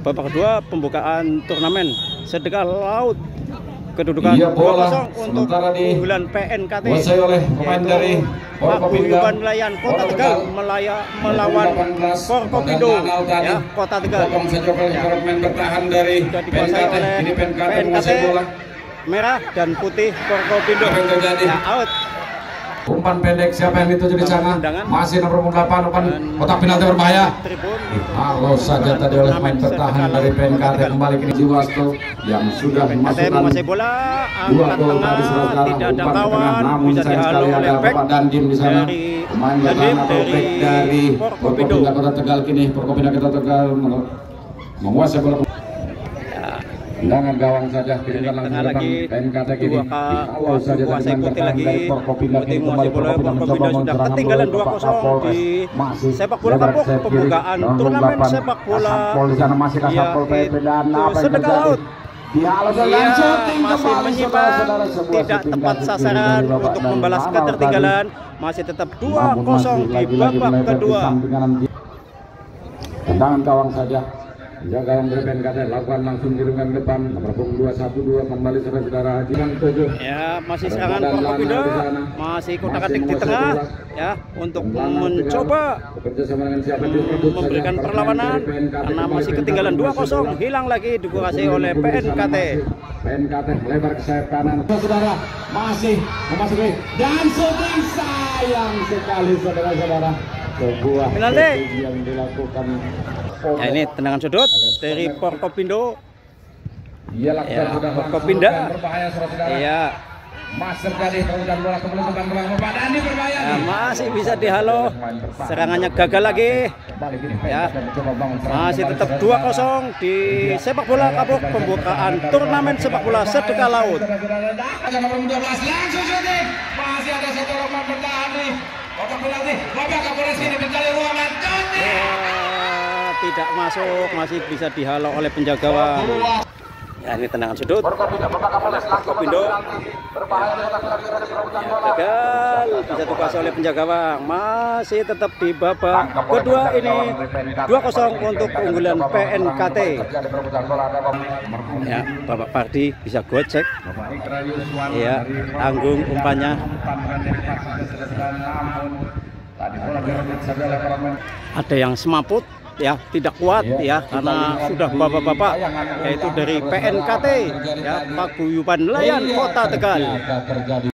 babak kedua pembukaan turnamen sedekah laut kedudukan Iya, bola. 2-0 untuk unggulan PNKT oleh pemain dari. Paguyuban Nelayan Kota Tegal melaya, melawan 18, Forkopindo Danau tadi. ya Kota Tegal Ya. pemain bertahan dari PNKT. Ini PNKT PNKT merah dan putih terjadi? ya out Umpan pendek siapa yang dituju di sana? Masih nomor 8 umpan kotak penalti berbahaya. Halo saja tadi oleh pemain bertahan dari PNKT kembali kini Jiwasto yang sudah memasukkan dua gol tadi saudara umpan ke tengah. Namun sayang sekali ada Bapak Dandim di sana. pemain bertahan atau dari back dari Forkopindo. Forkopinda Kota Tegal kini. Forkopinda Kota Tegal men- menguasai bola Tendangan gawang saja kirimkan langsung ke depan kini dikawal saja dari lagi dari kini kembali menguasai bola Forkopinda mencoba Forkopinda sudah mencerang ketinggalan bola 2-0 Pak Kapolres. di Masih sepak bola pembukaan turnamen 8. sepak bola Kasampol di sana masih yaitu PP dan apa yang terjadi? Iya, masih sebuah tidak tepat sasaran untuk membalas ketertinggalan. Masih tetap tadi. Namun 2-0 masih di babak kedua. Tendangan gawang saja. Jaga gawang dari PNKT lakukan langsung kirimkan ke depan nomor punggung 212 kembali saudara-saudara Hajiman 7 Ya, masih serangan sana. masih kotak Masih atik di tengah, ya, untuk mencoba yang saja. memberikan perlawanan karena masih ketinggalan menguasai 2-0 bola. hilang lagi dikuasai oleh PNKT. PNKT melebar ke sayap kanan. Saudara masih memasuki dan shooting sayang sekali saudara-saudara. Sebuah yang dilakukan Ya, ini tendangan sudut dari Forkopindo. Dia lakukan Ya, saudara-saudara. Iya, bola kembali Bapak Dani berbahaya. ya, masih bisa dihalau. Serangannya gagal lagi. Ya. Masih tetap saudara-saudara. 2-0 di sepak bola kapuk pembukaan turnamen sepak bola sedekah laut. Ada nomor 12 langsung syuting. Masih ada satu orang bertahan nih. Bapak Kapolres ini mencari ruangan. Tidak masuk, masih bisa dihalau oleh penjaga gawang. Ya, ini tendangan sudut. Bola. Gagal, bisa dikuasai oleh penjaga gawang. Masih tetap di babak kedua ini 2-0 untuk keunggulan PNKT. Ya, Bapak Pardi bisa gocek. Ya, tanggung umpannya. Ada yang semaput ya tidak kuat ya karena sudah bapak-bapak yaitu dari PNKT ya Paguyuban Nelayan Kota Tegal.